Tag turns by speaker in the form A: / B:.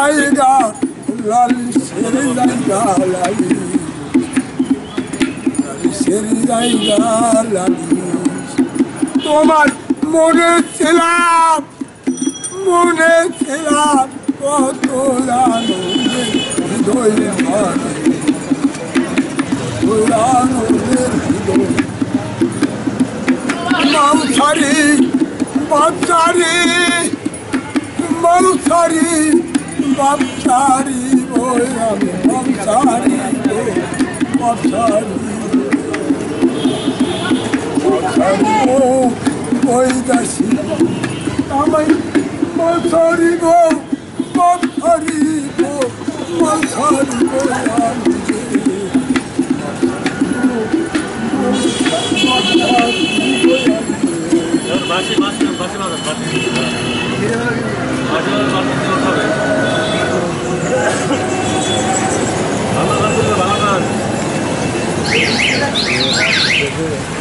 A: saygılar Seri zaygalar Seri zaygalar Tomar mone selam. Mone selam. Otolan Doyle hadi Dolan olur Mamtari Mamtari Mamtari পথ ছাড়িব আমি পথ ছাড়িব পথ ছাড়িব ওই দাসি আমি পথ ছাড়িব পথ ছাড়িব পথ ছাড়িব আমি।
B: বাসি বাসি বাসি বাসি বাসি বাসি বাসি good.